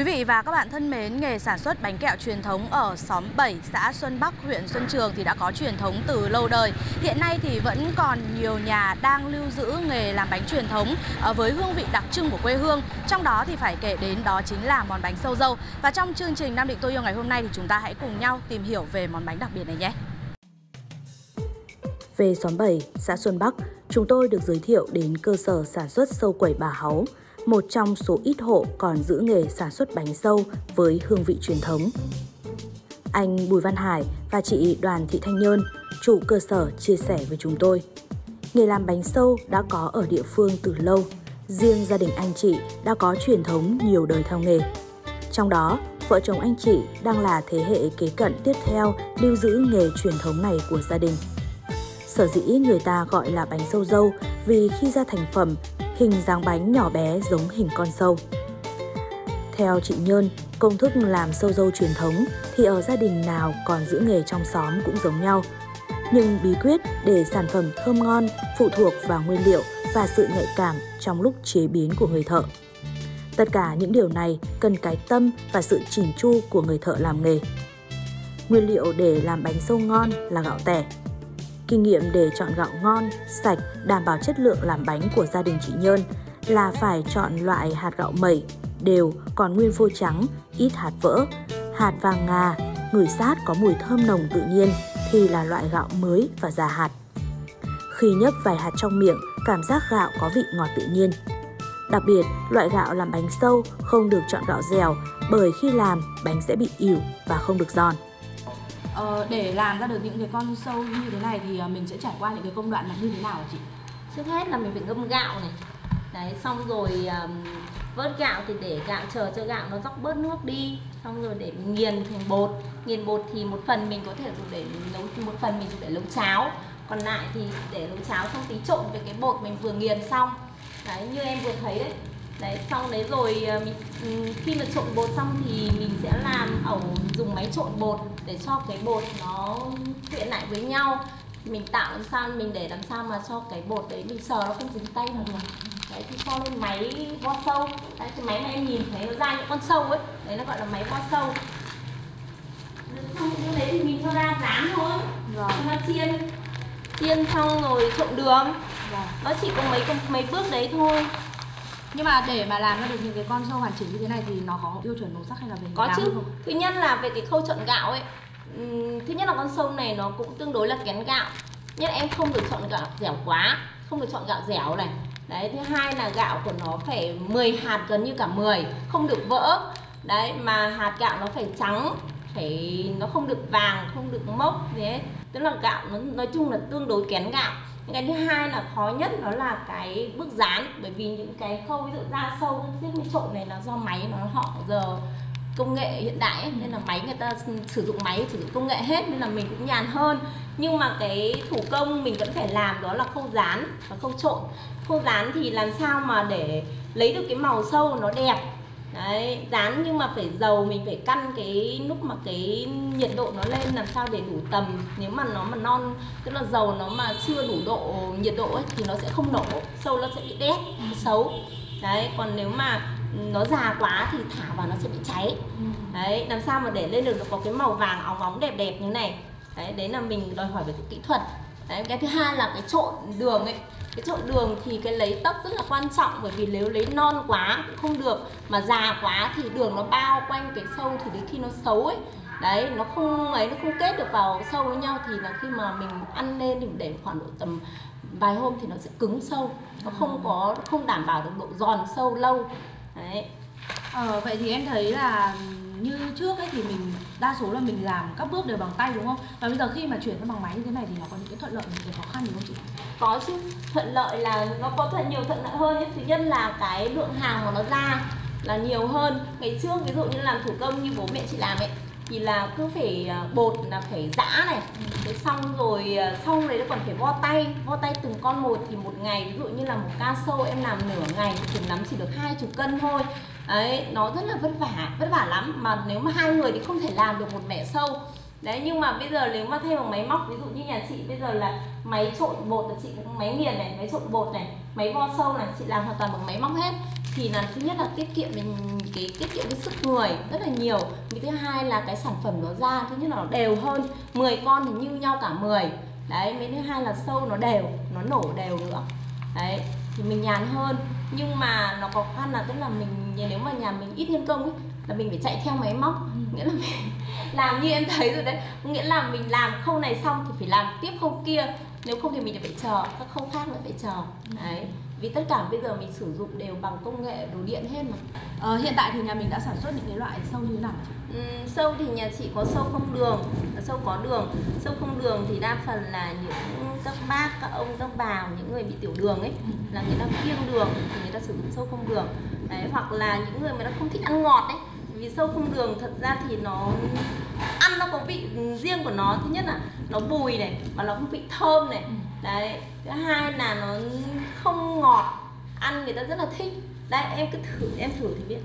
Quý vị và các bạn thân mến, nghề sản xuất bánh kẹo truyền thống ở xóm 7, xã Xuân Bắc, huyện Xuân Trường thì đã có truyền thống từ lâu đời. Hiện nay thì vẫn còn nhiều nhà đang lưu giữ nghề làm bánh truyền thống ờ, với hương vị đặc trưng của quê hương. Trong đó thì phải kể đến đó chính là món bánh sâu dâu. Và trong chương trình Nam Định tôi yêu ngày hôm nay thì chúng ta hãy cùng nhau tìm hiểu về món bánh đặc biệt này nhé. Về xóm 7, xã Xuân Bắc, chúng tôi được giới thiệu đến cơ sở sản xuất sâu quẩy bà Háu, một trong số ít hộ còn giữ nghề sản xuất bánh dâu với hương vị truyền thống. Anh Bùi Văn Hải và chị Đoàn Thị Thanh Nhơn, chủ cơ sở chia sẻ với chúng tôi. Nghề làm bánh sâu đã có ở địa phương từ lâu, riêng gia đình anh chị đã có truyền thống nhiều đời theo nghề. Trong đó, vợ chồng anh chị đang là thế hệ kế cận tiếp theo lưu giữ nghề truyền thống này của gia đình. Sở dĩ người ta gọi là bánh sâu dâu vì khi ra thành phẩm, hình dáng bánh nhỏ bé giống hình con sâu. Theo chị Nhơn, công thức làm sâu dâu truyền thống thì ở gia đình nào còn giữ nghề trong xóm cũng giống nhau. Nhưng bí quyết để sản phẩm thơm ngon phụ thuộc vào nguyên liệu và sự nhạy cảm trong lúc chế biến của người thợ. Tất cả những điều này cần cái tâm và sự chỉn chu của người thợ làm nghề. Nguyên liệu để làm bánh sâu ngon là gạo tẻ, Kinh nghiệm để chọn gạo ngon, sạch, đảm bảo chất lượng làm bánh của gia đình chị Nhơn là phải chọn loại hạt gạo mẩy, đều, còn nguyên phôi trắng, ít hạt vỡ. Hạt vàng ngà, ngửi sát có mùi thơm nồng tự nhiên thì là loại gạo mới và già hạt. Khi nhấp vài hạt trong miệng, cảm giác gạo có vị ngọt tự nhiên. Đặc biệt, loại gạo làm bánh sâu không được chọn gạo dẻo bởi khi làm bánh sẽ bị ỉu và không được giòn. Ờ, để làm ra được những cái con sâu như thế này thì ờ, mình sẽ trải qua những cái công đoạn là như thế nào hả chị? trước hết là mình phải ngâm gạo này. Đấy xong rồi um, vớt gạo thì để gạo chờ cho gạo nó róc bớt nước đi. Xong rồi để mình nghiền thành bột. Nghiền bột thì một phần mình có thể dùng để nấu một phần mình dùng để nấu cháo. Còn lại thì để nấu cháo xong tí trộn với cái bột mình vừa nghiền xong. Đấy như em vừa thấy đấy đấy xong đấy rồi ờ, mình khi mà trộn bột xong thì mình sẽ làm ẩu dùng máy trộn bột để cho cái bột nó quyện lại với nhau. Mình tạo làm sao mình để làm sao mà cho cái bột đấy mình sờ nó không dính tay vào được. Đấy thì cho lên máy vo sâu. Đấy cái máy mà em nhìn thấy nó ra những con sâu ấy đấy nó gọi là máy vo sâu. Xong những đấy thì mình cho ra rán thôi. Vâng. cho nó chiên. Chiên xong rồi trộn đường. Vâng. nó chỉ có mấy mấy bước đấy thôi Nhưng mà để mà làm ra được những cái con sâu hoàn chỉnh như thế này thì nó có yêu chuẩn màu sắc hay là về có chứ. không? thứ nhất là về cái khâu chọn gạo ấy. Thứ nhất là con sâu này nó cũng tương đối là kén gạo. Nhất em không được chọn gạo dẻo quá không được chọn gạo dẻo này. Đấy thứ hai là gạo của nó phải 10 hạt gần như cả 10 không được vỡ. Đấy mà hạt gạo nó phải trắng phải nó không được vàng không được mốc thế. Tức là gạo nó nói chung là tương đối kén gạo cái thứ hai là khó nhất đó là cái bước dán. Bởi vì những cái khâu ví dụ ra sâu cái mới trộn này là do máy nó họ giờ công nghệ hiện đại ấy, nên là máy người ta sử dụng máy sử dụng công nghệ hết nên là mình cũng nhàn hơn. Nhưng mà cái thủ công mình vẫn phải làm đó là khâu dán và khâu trộn. Khâu dán thì làm sao mà để lấy được cái màu sâu nó đẹp đấy dán nhưng mà phải dầu mình phải căn cái lúc mà cái nhiệt độ nó lên làm sao để đủ tầm. Nếu mà nó mà non tức là dầu nó mà chưa đủ độ nhiệt độ ấy, thì nó sẽ không nổ sâu nó sẽ bị đét xấu. Đấy còn nếu mà nó già quá thì thả vào nó sẽ bị cháy. Đấy làm sao mà để lên được nó có cái màu vàng óng óng đẹp đẹp như này. Đấy đấy là mình đòi hỏi về kỹ thuật đấy cái thứ hai là cái trộn đường ấy. Cái trộn đường thì cái lấy tốc rất là quan trọng bởi vì nếu lấy non quá cũng không được mà già quá thì đường nó bao quanh cái sâu thì đến khi nó xấu ấy đấy nó không ấy nó không kết được vào sâu với nhau thì là khi mà mình ăn lên thì để khoảng độ tầm vài hôm thì nó sẽ cứng sâu. Nó không có không đảm bảo được độ giòn sâu lâu. Đấy. Ờ, vậy thì em thấy là như trước ấy thì mình, đa số là mình làm các bước đều bằng tay, đúng không? Và bây giờ khi mà chuyển sang bằng máy như thế này thì nó có những cái thuận lợi những cái khó khăn gì không chị? có chứ. Thuận lợi là nó có thật nhiều thuận lợi hơn nhé. Thứ nhất là cái lượng hàng mà nó ra là nhiều hơn. Ngày trước ví dụ như làm thủ công như bố mẹ chị làm ấy, thì là cứ phải ờ, bột là phải giã này, thế xong rồi ờ, xong đấy nó còn phải vo tay. Vo tay từng con một thì một ngày, ví dụ như là một ca sâu em làm nửa ngày thì cùng lắm chỉ được hai chục cân thôi đấy, nó rất là vất vả vất vả lắm. Mà nếu mà hai người thì không thể làm được một mẻ sâu. Đấy, nhưng mà bây giờ nếu mà thay bằng máy móc, ví dụ như nhà chị bây giờ là máy trộn bột là chị cũng máy nghiền này, máy trộn bột này, máy vo sâu này, chị làm hoàn toàn bằng máy móc hết. Thì là thứ nhất là tiết kiệm mình, cái tiết kiệm cái sức người rất là nhiều. Cái thứ hai là cái sản phẩm nó ra, thứ nhất là nó đều hơn. 10 con thì như nhau cả 10 đấy, mấy thứ hai là sâu nó đều, nó nổ đều nữa đấy, thì mình nhàn hơn nhưng mà nó có khăn là tức là mình nếu mà nhà mình ít nhân công ấy là mình phải chạy theo máy móc. Ừ. nghĩa là mình làm như em thấy rồi đấy. Nghĩa là mình làm khâu này xong thì phải làm tiếp khâu kia. Nếu không thì mình phải chờ các khâu khác nữa phải chờ. Đấy vì tất cả bây giờ mình sử dụng đều bằng công nghệ đồ điện hết mà. Ờ, hiện tại thì nhà mình đã sản xuất những cái loại sâu như thế nào ừ, sâu thì nhà chị có sâu không đường sâu có đường. Sâu không đường thì đa phần là những các bác các ông các bà những người bị tiểu đường ấy ừ. là người ta kiêng đường thì người ta sử dụng sâu không đường. Đấy hoặc là những người mà nó không thích ăn ngọt ấy vì sâu không đường thật ra thì nó ăn nó có vị riêng của nó. Thứ nhất là nó bùi này và nó có vị thơm này. Ừ. đấy thứ hai là nó không ngọt ăn người ta rất là thích. Đấy em cứ thử em thử thì biết.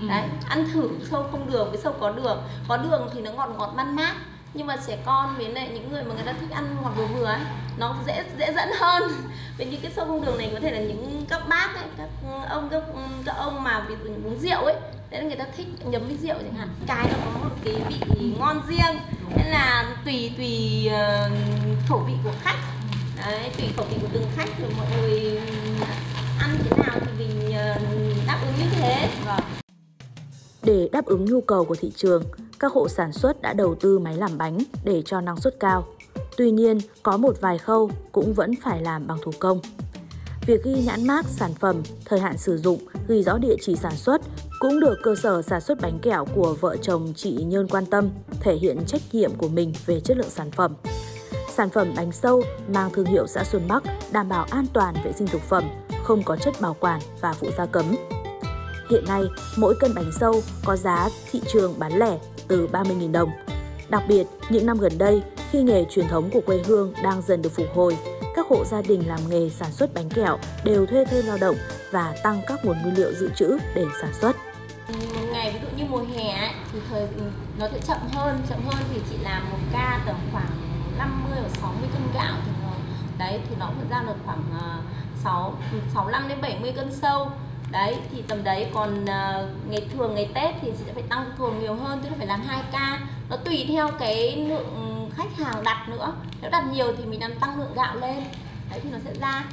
Ừ. đấy ăn thử sâu không đường với sâu có đường. Có đường thì nó ngọt ngọt man mát nhưng mà trẻ con với lại những người mà người ta thích ăn ngọt vừa vừa ấy nó dễ dễ dẫn hơn. Vì những cái sâu không đường này có thể là những các bác ấy các ông các các ông mà ví dụ uống rượu ấy đấy là người ta thích nhấm với rượu chẳng hạn. Cái nó có một cái vị ngon riêng nên là tùy tùy uh, khẩu vị của khách đấy, tùy khẩu vị của từng khách rồi mọi người ừ, ăn thế nào thì mình uh, đáp ứng như thế vâng. để đáp ứng nhu cầu của thị trường các hộ sản xuất đã đầu tư máy làm bánh để cho năng suất cao. Tuy nhiên, có một vài khâu cũng vẫn phải làm bằng thủ công. Việc ghi nhãn mác sản phẩm, thời hạn sử dụng, ghi rõ địa chỉ sản xuất cũng được cơ sở sản xuất bánh kẹo của vợ chồng chị Nhơn quan tâm, thể hiện trách nhiệm của mình về chất lượng sản phẩm. Sản phẩm bánh sâu mang thương hiệu xã Xuân Bắc đảm bảo an toàn vệ sinh thực phẩm, không có chất bảo quản và phụ gia cấm. Hiện nay, mỗi cân bánh sâu có giá thị trường bán lẻ từ 30.000 đồng. Đặc biệt, những năm gần đây, khi nghề truyền thống của quê hương đang dần được phục hồi, các hộ gia đình làm nghề sản xuất bánh kẹo đều thuê thêm lao động và tăng các nguồn nguyên liệu dự trữ để sản xuất thời ừ, nó sẽ chậm hơn, chậm hơn thì chị làm một ca tầm khoảng 50 hoặc 60 cân gạo thì nó, đấy thì nó cũng ra được khoảng ờ, 6 65 ừ, đến 70 cân sâu. Đấy thì tầm đấy còn uh, ngày thường ngày tết thì chị sẽ phải tăng thường nhiều hơn tức là phải làm 2 ca. Nó tùy theo cái lượng khách hàng đặt nữa. Nếu đặt nhiều thì mình làm tăng lượng gạo lên. Đấy thì nó sẽ ra.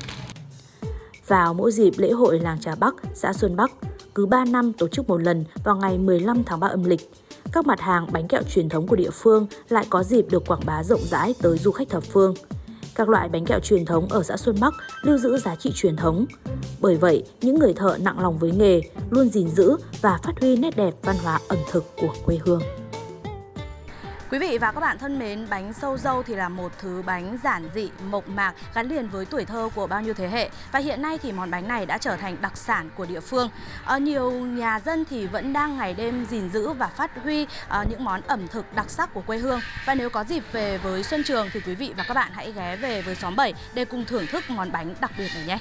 Vào mỗi dịp lễ hội làng trà Bắc, xã Xuân Bắc, cứ 3 năm tổ chức một lần vào ngày 15 tháng 3 âm lịch. Các mặt hàng bánh kẹo truyền thống của địa phương lại có dịp được quảng bá rộng rãi tới du khách thập phương. Các loại bánh kẹo truyền thống ở xã Xuân Bắc lưu giữ giá trị truyền thống. Bởi vậy, những người thợ nặng lòng với nghề luôn gìn giữ và phát huy nét đẹp văn hóa ẩm thực của quê hương. Quý vị và các bạn thân mến, bánh sâu dâu thì là một thứ bánh giản dị, mộc mạc gắn liền với tuổi thơ của bao nhiêu thế hệ và hiện nay thì món bánh này đã trở thành đặc sản của địa phương. Ở nhiều nhà dân thì vẫn đang ngày đêm gìn giữ và phát huy ờ, những món ẩm thực đặc sắc của quê hương. Và nếu có dịp về với Xuân Trường thì quý vị và các bạn hãy ghé về với xóm 7 để cùng thưởng thức món bánh đặc biệt này nhé.